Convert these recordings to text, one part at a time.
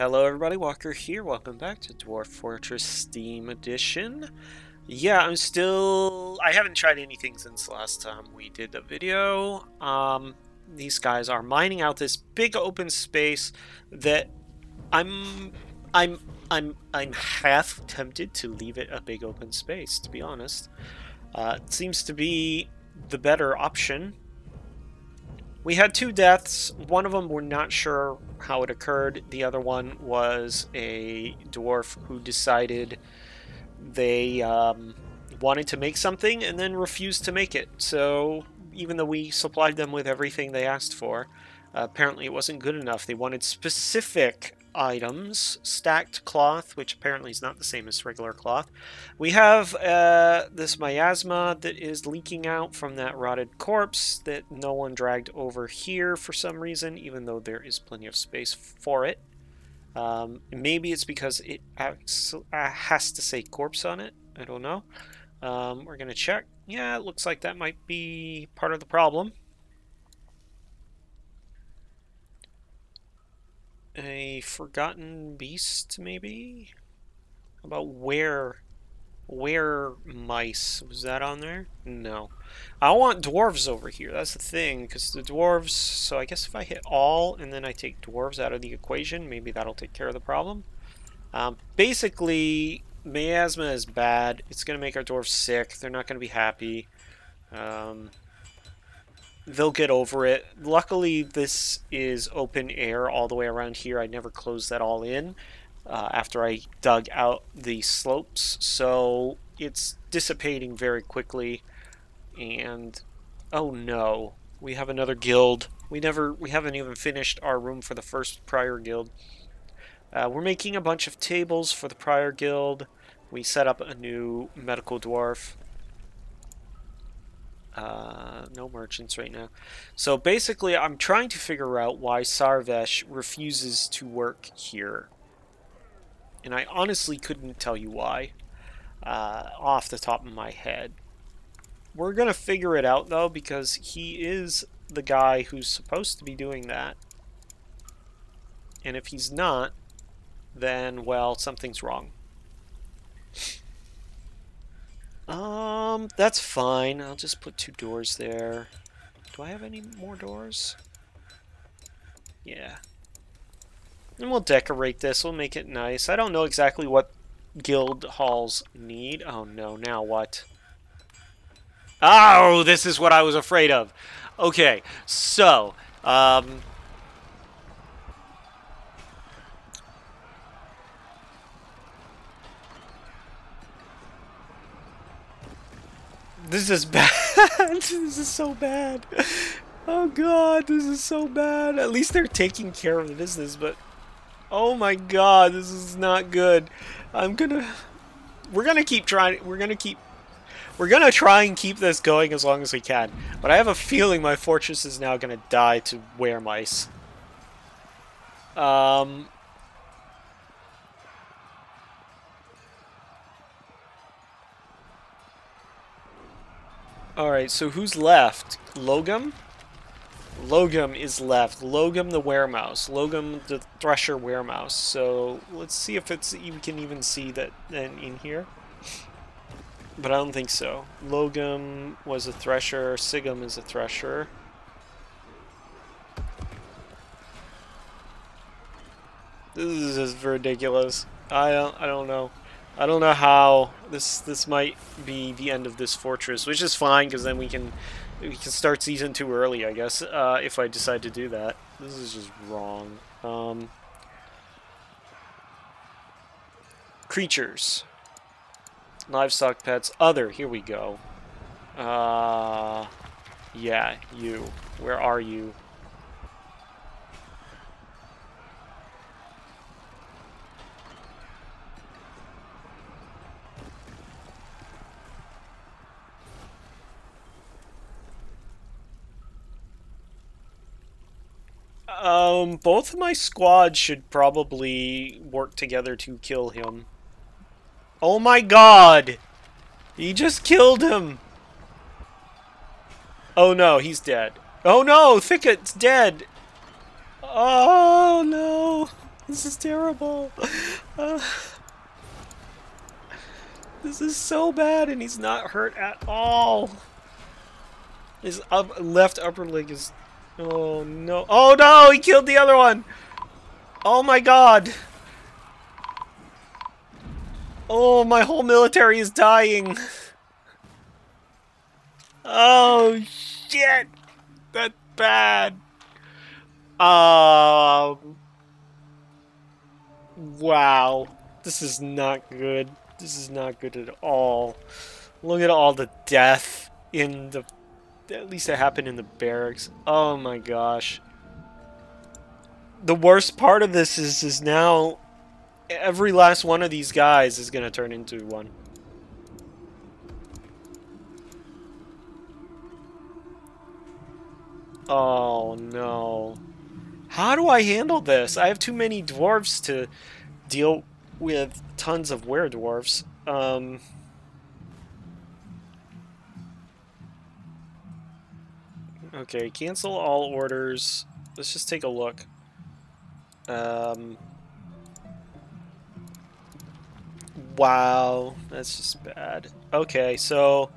Hello everybody, Walker here. Welcome back to Dwarf Fortress Steam Edition. Yeah, I'm still... I haven't tried anything since last time we did the video. Um, these guys are mining out this big open space that I'm... I'm... I'm... I'm half tempted to leave it a big open space, to be honest. Uh, it seems to be the better option we had two deaths. One of them we're not sure how it occurred. The other one was a dwarf who decided they um, wanted to make something and then refused to make it. So even though we supplied them with everything they asked for, uh, apparently it wasn't good enough. They wanted specific items, stacked cloth, which apparently is not the same as regular cloth. We have uh, this miasma that is leaking out from that rotted corpse that no one dragged over here for some reason, even though there is plenty of space for it. Um, maybe it's because it uh, has to say corpse on it. I don't know. Um, we're going to check. Yeah, it looks like that might be part of the problem. A forgotten beast, maybe? About where where mice was that on there? No. I want dwarves over here that's the thing because the dwarves so I guess if I hit all and then I take dwarves out of the equation maybe that'll take care of the problem. Um, basically miasma is bad. It's gonna make our dwarves sick. They're not gonna be happy. Um, they'll get over it. Luckily, this is open air all the way around here. I never closed that all in uh, after I dug out the slopes, so it's dissipating very quickly. And oh no, we have another guild. We never, we haven't even finished our room for the first prior guild. Uh, we're making a bunch of tables for the prior guild. We set up a new medical dwarf. Uh, no merchants right now. So basically, I'm trying to figure out why Sarvesh refuses to work here. And I honestly couldn't tell you why uh, off the top of my head. We're going to figure it out, though, because he is the guy who's supposed to be doing that. And if he's not, then, well, something's wrong. Um, that's fine. I'll just put two doors there. Do I have any more doors? Yeah. And we'll decorate this. We'll make it nice. I don't know exactly what guild halls need. Oh no, now what? Oh, this is what I was afraid of. Okay, so, um, This is bad. this is so bad. Oh god, this is so bad. At least they're taking care of the business, but oh my god, this is not good. I'm gonna we're gonna keep trying we're gonna keep we're gonna try and keep this going as long as we can. But I have a feeling my fortress is now gonna die to weremice. Um Alright, so who's left? Logum? Logum is left. Logum the weremouse. Logum the thresher weremouse. So let's see if it's you can even see that in here. But I don't think so. Logum was a thresher. Sigum is a thresher. This is just ridiculous. I don't I don't know. I don't know how this this might be the end of this fortress, which is fine because then we can we can start season two early, I guess, uh, if I decide to do that. This is just wrong. Um, creatures, livestock, pets, other. Here we go. Uh, yeah, you. Where are you? Um, both of my squads should probably work together to kill him. Oh my god! He just killed him! Oh no, he's dead. Oh no, Thicket's dead! Oh no! This is terrible. This is so bad, and he's not hurt at all. His up, left upper leg is... Oh, no. Oh, no! He killed the other one! Oh, my God! Oh, my whole military is dying! Oh, shit! That's bad! Um... Wow. This is not good. This is not good at all. Look at all the death in the... At least it happened in the barracks. Oh my gosh. The worst part of this is, is now every last one of these guys is going to turn into one. Oh no. How do I handle this? I have too many dwarves to deal with tons of were-dwarves. Um, okay, cancel all orders. Let's just take a look. Um, wow, that's just bad. Okay, so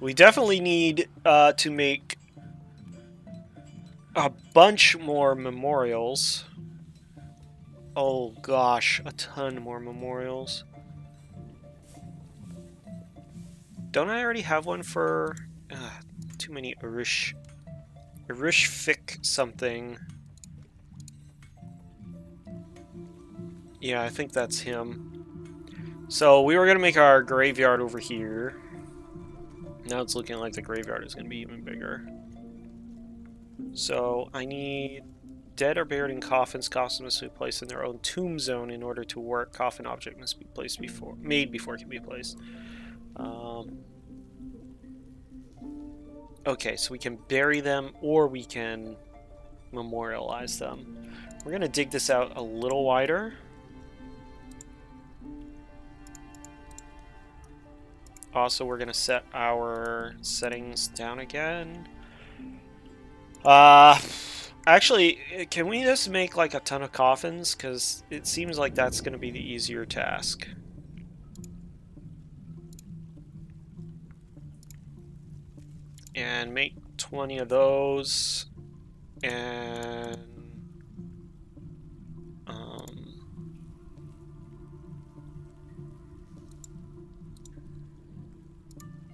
we definitely need uh, to make a bunch more memorials. Oh gosh, a ton more memorials. Don't I already have one for... Uh, too many Irish... Irish Fick something. Yeah, I think that's him. So we were going to make our graveyard over here. Now it's looking like the graveyard is going to be even bigger. So I need dead are buried in coffins. Coffins must be placed in their own tomb zone in order to work. Coffin object must be placed before, made before it can be placed. Um, okay, so we can bury them or we can memorialize them. We're going to dig this out a little wider. Also, we're going to set our settings down again. Uh, Actually, can we just make like a ton of coffins? Because it seems like that's going to be the easier task. And make 20 of those. And... Um...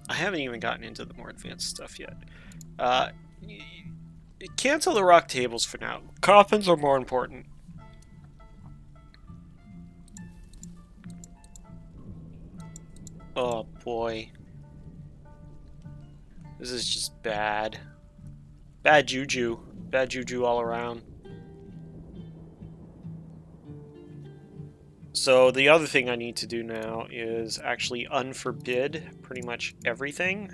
I haven't even gotten into the more advanced stuff yet. Uh, Cancel the rock tables for now. Coffins are more important. Oh boy. This is just bad. Bad juju. Bad juju all around. So the other thing I need to do now is actually unforbid pretty much everything.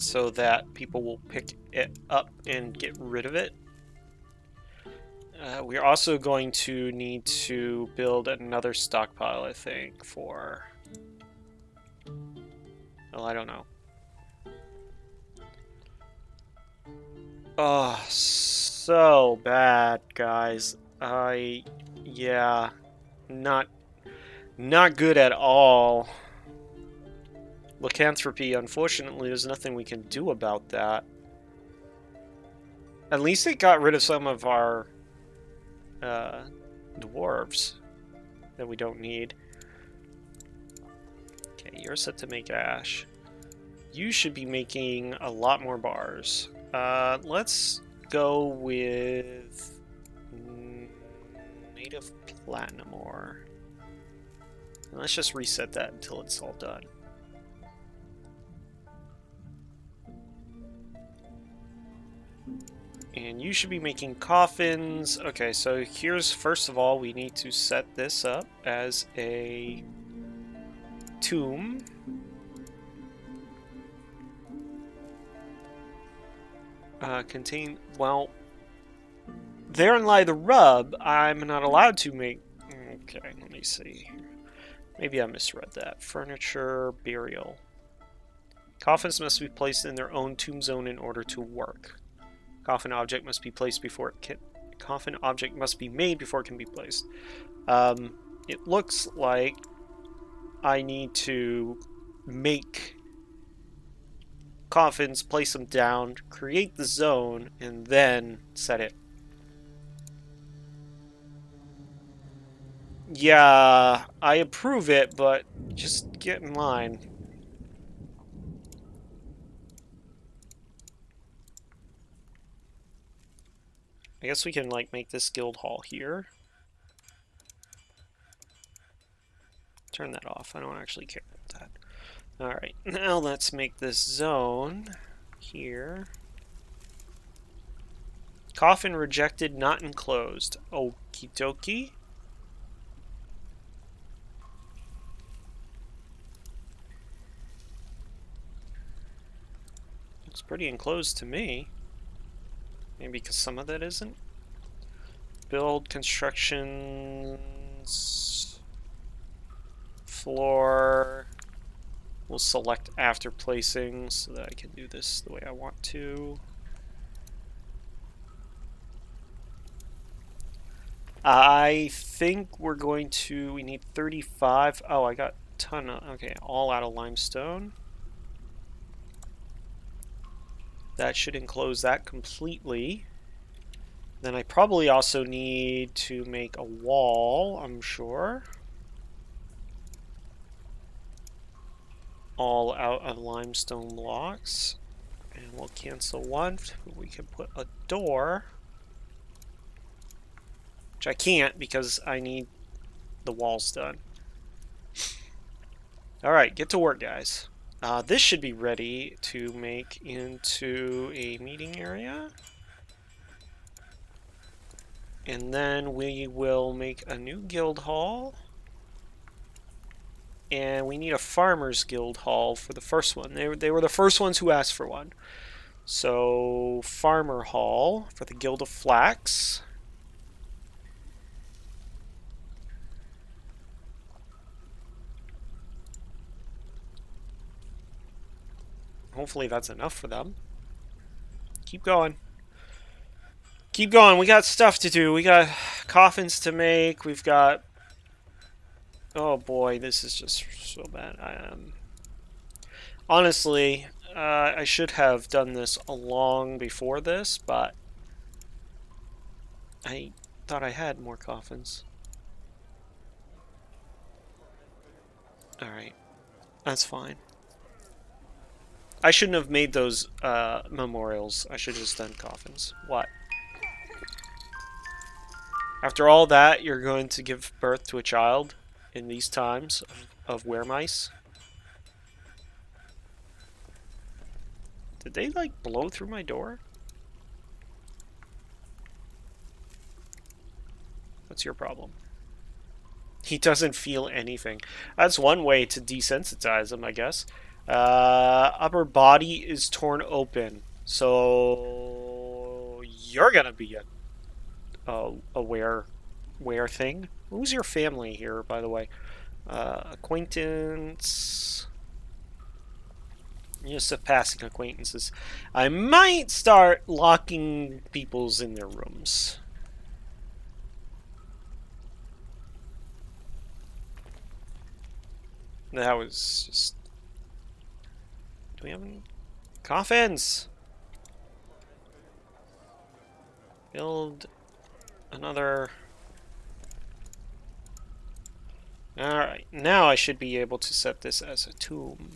so that people will pick it up and get rid of it. Uh, we're also going to need to build another stockpile, I think, for... Well, I don't know. Oh, so bad, guys. I... Yeah. Not... Not good at all. Lycanthropy, unfortunately, there's nothing we can do about that. At least it got rid of some of our uh, dwarves that we don't need. Okay, you're set to make ash. You should be making a lot more bars. Uh, let's go with native platinum ore. Let's just reset that until it's all done. And you should be making coffins. Okay, so here's, first of all, we need to set this up as a tomb. Uh, contain, well, therein lie the rub. I'm not allowed to make, okay, let me see. Maybe I misread that. Furniture, burial. Coffins must be placed in their own tomb zone in order to work. Coffin object must be placed before it can... Coffin object must be made before it can be placed. Um, it looks like I need to make coffins, place them down, create the zone, and then set it. Yeah, I approve it, but just get in line. I guess we can like make this guild hall here. Turn that off. I don't actually care about that. Alright, now let's make this zone here. Coffin rejected, not enclosed. Okie dokie. Looks pretty enclosed to me. Maybe because some of that isn't. Build constructions. Floor. We'll select after placing so that I can do this the way I want to. I think we're going to, we need 35. Oh, I got ton of, okay, all out of limestone. That should enclose that completely. Then I probably also need to make a wall, I'm sure. All out of limestone blocks. And we'll cancel one. We can put a door. Which I can't because I need the walls done. Alright, get to work, guys. Uh, this should be ready to make into a meeting area. And then we will make a new guild hall. And we need a farmer's guild hall for the first one. They, they were the first ones who asked for one. So, farmer hall for the guild of flax. Hopefully that's enough for them. Keep going. Keep going. We got stuff to do. We got coffins to make. We've got... Oh boy, this is just so bad. I, um... Honestly, uh, I should have done this a long before this, but... I thought I had more coffins. Alright. That's fine. I shouldn't have made those uh, memorials. I should have just done coffins. What? After all that, you're going to give birth to a child in these times of, of weremice? Did they, like, blow through my door? What's your problem? He doesn't feel anything. That's one way to desensitize him, I guess. Uh, upper body is torn open. So you're gonna be a a, a wear wear thing. Who's your family here, by the way? Uh, acquaintance. Just a passing acquaintances. I might start locking people's in their rooms. That was just do we have any? Coffins! Build another... Alright, now I should be able to set this as a tomb.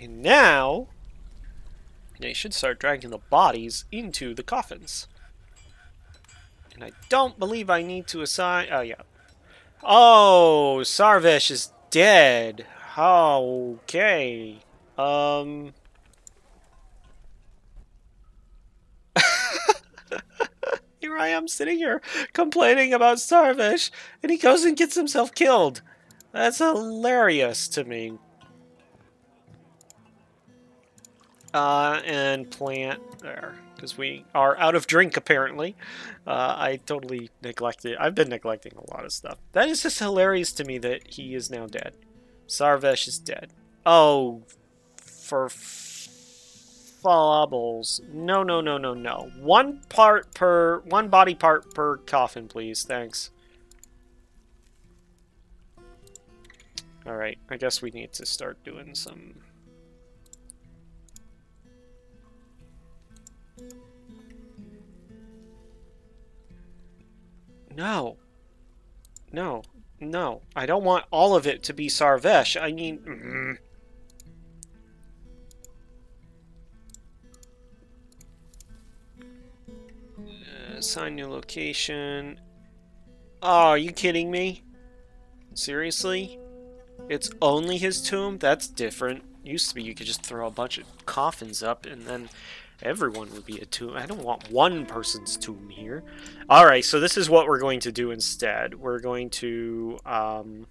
And now, they should start dragging the bodies into the coffins. And I don't believe I need to assign... Oh, yeah. Oh, Sarvesh is dead. Okay. Um... here I am sitting here complaining about Sarvesh, and he goes and gets himself killed. That's hilarious to me. Uh, and plant there. because we are out of drink apparently. Uh, I totally neglected. I've been neglecting a lot of stuff. That is just hilarious to me that he is now dead. Sarvesh is dead. Oh, for fobbles. No, no, no, no, no. One part per, one body part per coffin, please. Thanks. Alright, I guess we need to start doing some... No. No. No. I don't want all of it to be Sarvesh. I mean... Mm, assign new location. Oh, are you kidding me? Seriously? It's only his tomb? That's different. Used to be you could just throw a bunch of coffins up and then everyone would be a tomb. I don't want one person's tomb here. Alright, so this is what we're going to do instead. We're going to... Um,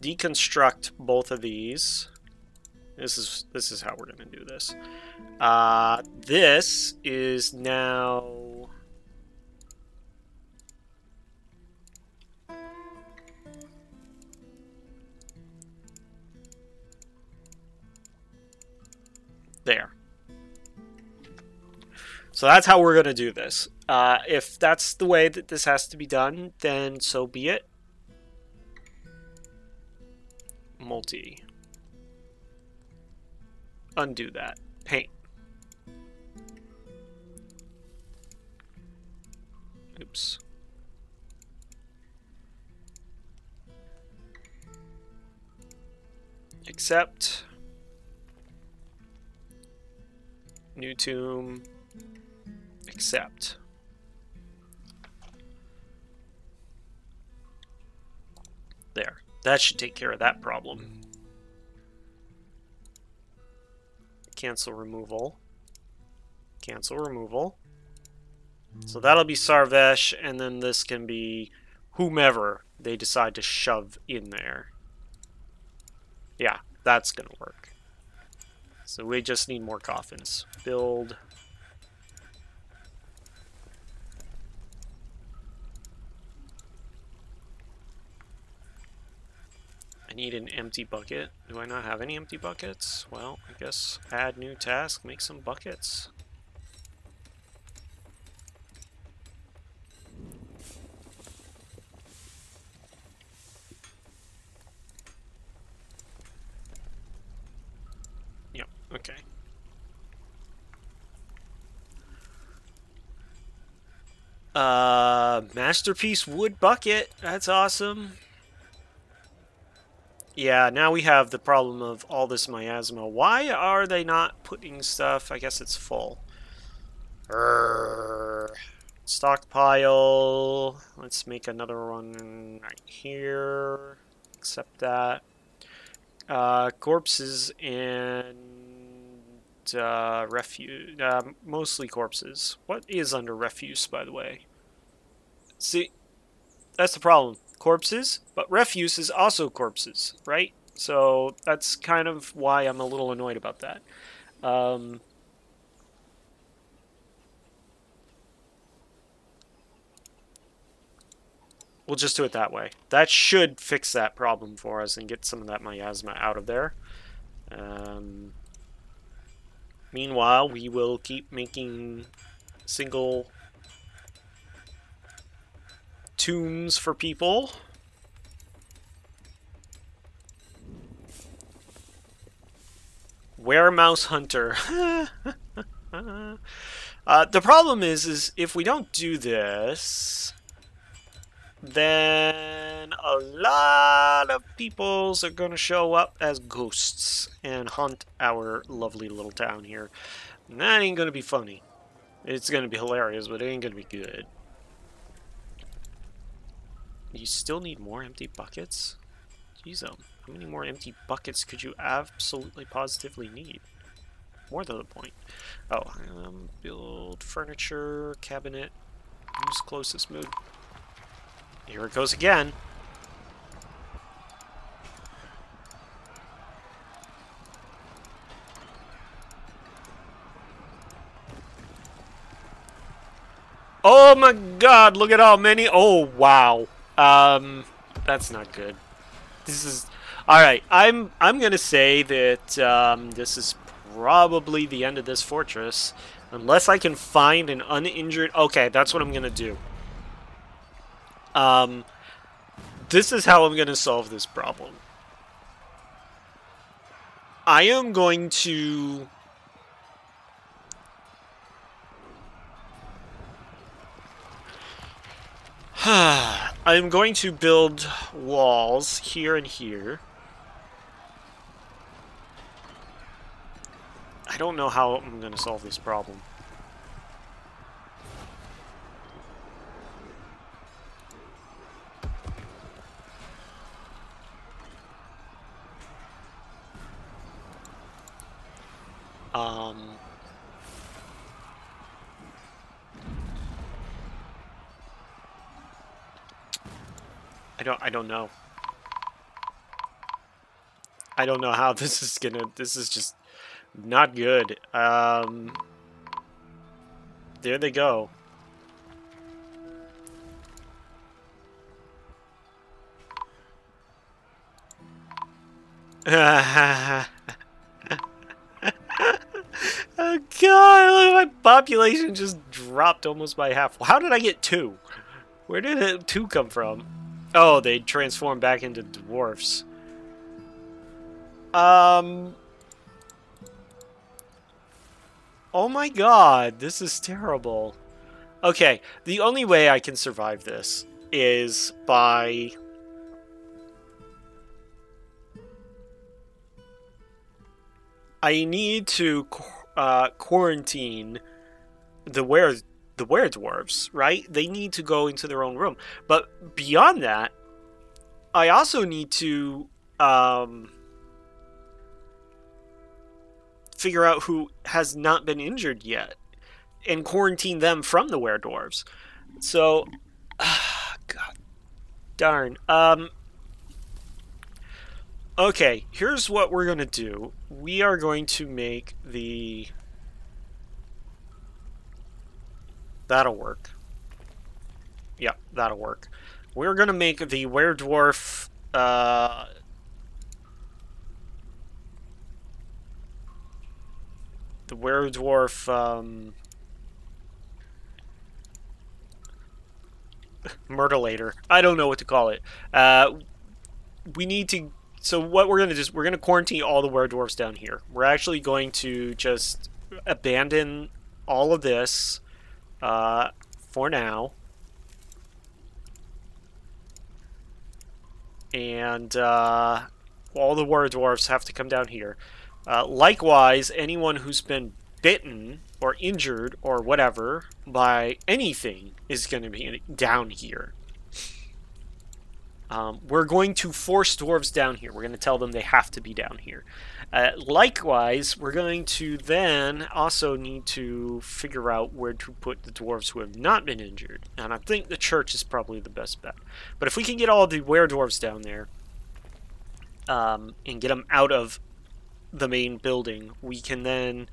deconstruct both of these. This is this is how we're going to do this. Uh, this is now There. So that's how we're going to do this. Uh, if that's the way that this has to be done, then so be it. Multi. Undo that. Paint. Oops. Accept. New tomb. Accept. There. That should take care of that problem. Cancel removal. Cancel removal. So that'll be Sarvesh, and then this can be whomever they decide to shove in there. Yeah, that's going to work. So we just need more coffins. Build. I need an empty bucket. Do I not have any empty buckets? Well, I guess add new task, make some buckets. Yep, okay. Uh, Masterpiece Wood Bucket. That's awesome. Yeah, now we have the problem of all this miasma. Why are they not putting stuff? I guess it's full. Urgh. Stockpile. Let's make another one right here. Accept that. Uh, corpses and uh, refuse, uh, mostly corpses. What is under refuse, by the way? See, that's the problem. Corpses, but refuse is also corpses, right? So that's kind of why I'm a little annoyed about that. Um, we'll just do it that way. That should fix that problem for us and get some of that miasma out of there. Um, Meanwhile, we will keep making single tombs for people. Weremouse Hunter. uh, the problem is, is if we don't do this, then a lot of peoples are going to show up as ghosts and hunt our lovely little town here. And that ain't going to be funny. It's going to be hilarious, but it ain't going to be good. You still need more empty buckets? Jeez, um, how many more empty buckets could you absolutely positively need? More than the point. Oh, um, build furniture, cabinet. Use closest mood? Here it goes again. Oh my god, look at how many. Oh, wow. Um, that's not good. This is... Alright, I'm I'm gonna say that um, this is probably the end of this fortress. Unless I can find an uninjured... Okay, that's what I'm gonna do. Um, this is how I'm gonna solve this problem. I am going to I'm going to build walls here and here. I don't know how I'm going to solve this problem. Um... I don't I don't know. I don't know how this is gonna this is just not good. Um There they go. oh god, Look, my population just dropped almost by half. How did I get two? Where did two come from? Oh, they transform back into dwarfs. Um... Oh my god, this is terrible. Okay, the only way I can survive this is by... I need to uh, quarantine the where the were-dwarves, right? They need to go into their own room. But beyond that, I also need to um, figure out who has not been injured yet and quarantine them from the were-dwarves. So, uh, God darn. Um, okay, here's what we're going to do. We are going to make the That'll work. Yeah, that'll work. We're gonna make the were-dwarf, uh... The were-dwarf, um... Myrtleator. I don't know what to call it. Uh, we need to... So what we're gonna do is we're gonna quarantine all the were-dwarfs down here. We're actually going to just abandon all of this uh, for now. And uh, all the were dwarfs have to come down here. Uh, likewise, anyone who's been bitten or injured or whatever by anything is going to be down here. Um, we're going to force dwarves down here. We're going to tell them they have to be down here. Uh, likewise, we're going to then also need to figure out where to put the dwarves who have not been injured. And I think the church is probably the best bet. But if we can get all the were-dwarves down there um, and get them out of the main building, we can then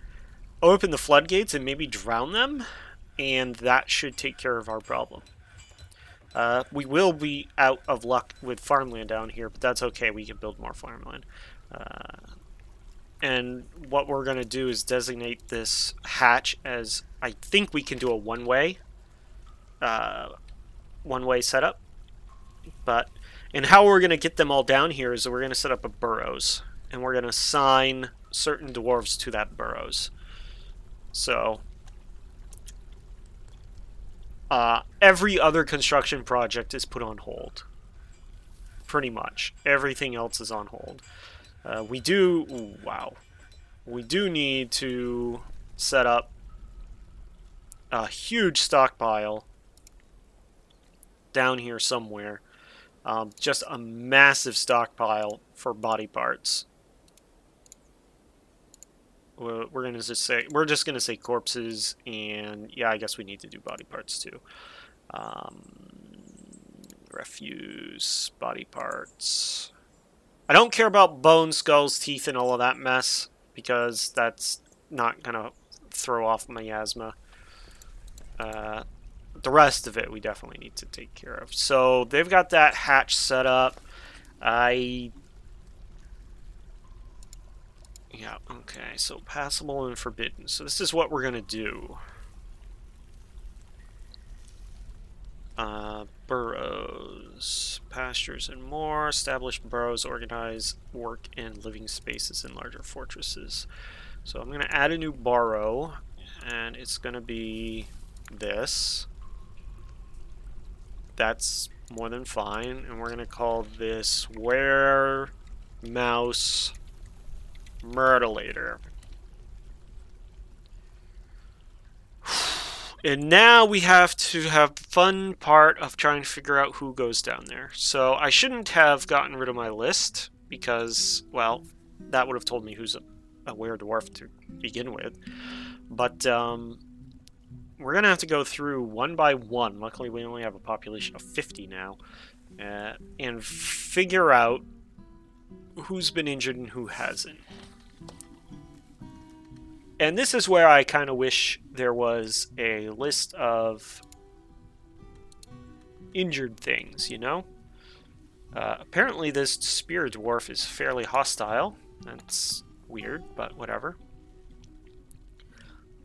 open the floodgates and maybe drown them, and that should take care of our problem. Uh, we will be out of luck with farmland down here, but that's okay. We can build more farmland. Uh, and what we're going to do is designate this hatch as I think we can do a one-way uh, one-way setup but and how we're going to get them all down here is we're going to set up a burrows and we're going to assign certain dwarves to that burrows so uh, every other construction project is put on hold pretty much everything else is on hold uh, we do... Ooh, wow. We do need to set up a huge stockpile down here somewhere. Um, just a massive stockpile for body parts. We're, we're gonna just say we're just gonna say corpses, and yeah, I guess we need to do body parts too. Um, refuse, body parts. I don't care about bones, skulls, teeth, and all of that mess, because that's not to throw off miasma. Uh, the rest of it we definitely need to take care of. So they've got that hatch set up. I yeah, okay, so passable and forbidden. So this is what we're going to do. Uh, burrows, pastures, and more. established burrows, organize work and living spaces in larger fortresses. So I'm going to add a new burrow, and it's going to be this. That's more than fine, and we're going to call this where mouse Myrtleator. And now we have to have the fun part of trying to figure out who goes down there. So I shouldn't have gotten rid of my list because, well, that would have told me who's a, a were-dwarf to begin with. But um, we're going to have to go through one by one. Luckily, we only have a population of 50 now. Uh, and figure out who's been injured and who hasn't. And this is where I kind of wish there was a list of injured things, you know? Uh, apparently this spear dwarf is fairly hostile. That's weird, but whatever.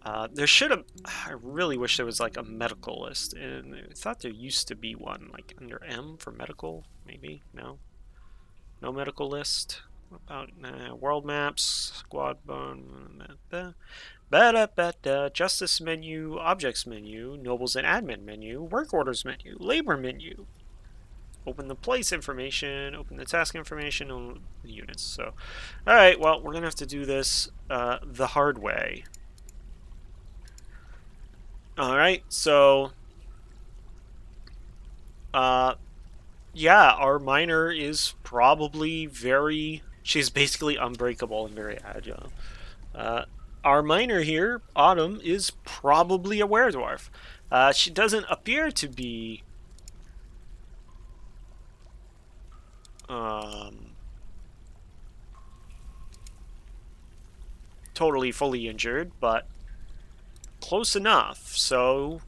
Uh, there should have... I really wish there was like a medical list. And I thought there used to be one, like under M for medical, maybe? No? No medical list? About uh, world maps, squad bone, justice menu, objects menu, nobles and admin menu, work orders menu, labor menu. Open the place information, open the task information, on the units. So, all right, well, we're gonna have to do this uh, the hard way. All right, so, uh, yeah, our miner is probably very She's basically unbreakable and very agile. Uh, our miner here, Autumn, is probably a were-dwarf. Uh, she doesn't appear to be um, totally fully injured, but close enough. So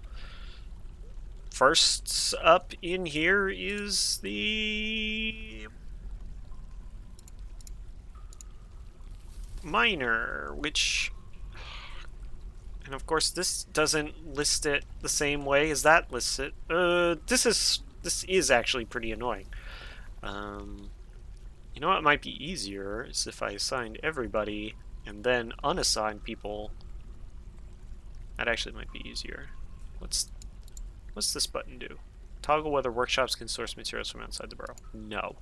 first up in here is the miner, which... And of course this doesn't list it the same way as that lists it. Uh, this is this is actually pretty annoying. Um, you know what might be easier is if I assigned everybody and then unassigned people. That actually might be easier. What's what's this button do? Toggle whether workshops can source materials from outside the burrow. No.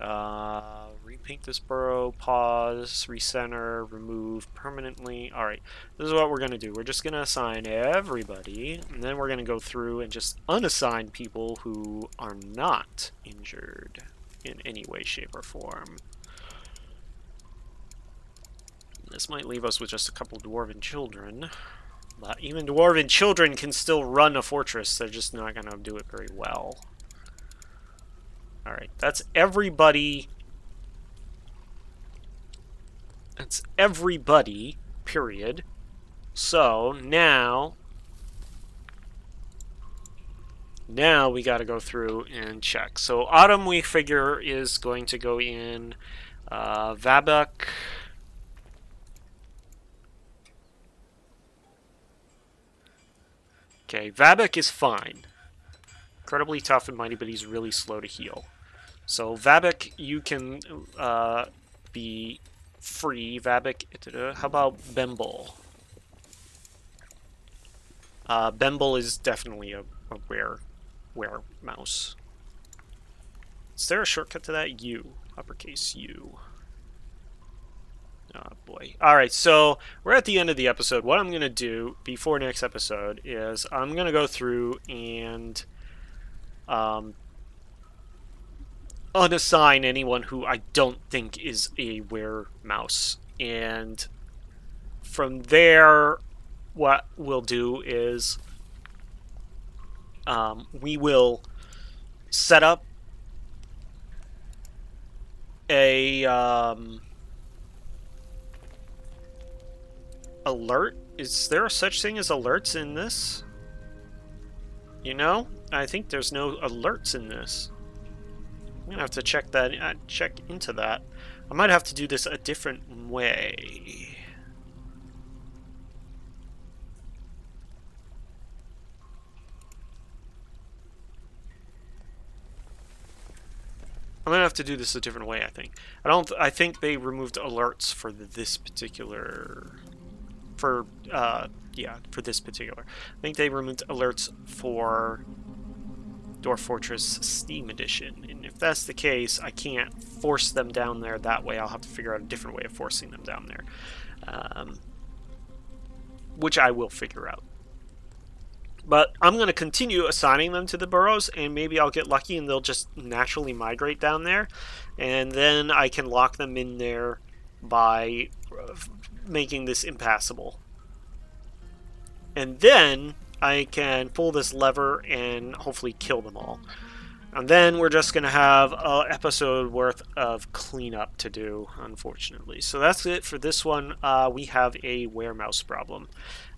Uh, repaint this burrow, pause, recenter, remove permanently. Alright, this is what we're going to do. We're just going to assign everybody, and then we're going to go through and just unassign people who are not injured in any way, shape, or form. This might leave us with just a couple dwarven children. But even dwarven children can still run a fortress, they're just not going to do it very well. Alright, that's everybody. That's everybody, period. So, now... Now we got to go through and check. So Autumn, we figure, is going to go in uh, Vabuk. Okay, Vabuk is fine. Incredibly tough and mighty, but he's really slow to heal. So Vabuk, you can uh, be free. Vabuk, how about Bemble? Uh, Bemble is definitely a, a rare, rare mouse. Is there a shortcut to that? U, uppercase U. Oh boy. Alright, so we're at the end of the episode. What I'm going to do before next episode is I'm going to go through and um, unassign anyone who I don't think is a were mouse. And from there, what we'll do is um, we will set up a um, alert. Is there such thing as alerts in this? You know, I think there's no alerts in this. I'm gonna have to check that. Uh, check into that. I might have to do this a different way. I'm gonna have to do this a different way. I think. I don't. I think they removed alerts for this particular. For uh, yeah, for this particular. I think they removed alerts for Dwarf Fortress Steam Edition. And if that's the case, I can't force them down there that way. I'll have to figure out a different way of forcing them down there. Um, which I will figure out. But I'm going to continue assigning them to the burrows, and maybe I'll get lucky and they'll just naturally migrate down there. And then I can lock them in there by uh, making this impassable. And then I can pull this lever and hopefully kill them all. And then we're just going to have an episode worth of cleanup to do, unfortunately. So that's it for this one. Uh, we have a weremouse problem.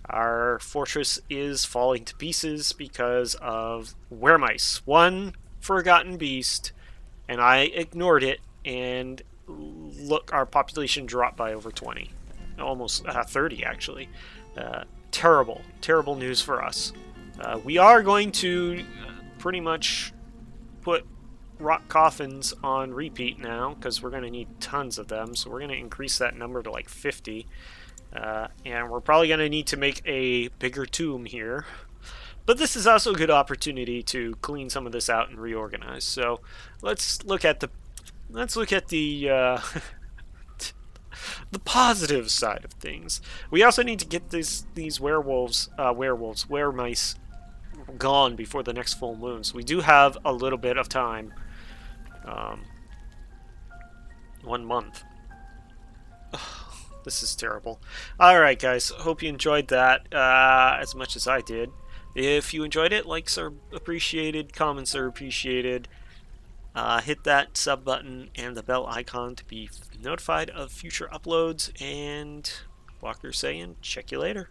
Our fortress is falling to pieces because of weremice. One forgotten beast, and I ignored it, and look, our population dropped by over 20. Almost uh, 30, actually. Uh, terrible, terrible news for us. Uh, we are going to uh, pretty much put rock coffins on repeat now because we're going to need tons of them. So we're going to increase that number to like 50. Uh, and we're probably going to need to make a bigger tomb here. But this is also a good opportunity to clean some of this out and reorganize. So let's look at the let's look at the uh, the positive side of things. We also need to get these these werewolves, uh, werewolves, weremice gone before the next full moon. So we do have a little bit of time. Um, one month. This is terrible. Alright, guys. Hope you enjoyed that uh, as much as I did. If you enjoyed it, likes are appreciated, comments are appreciated. Uh, hit that sub button and the bell icon to be notified of future uploads. And Walker saying, check you later.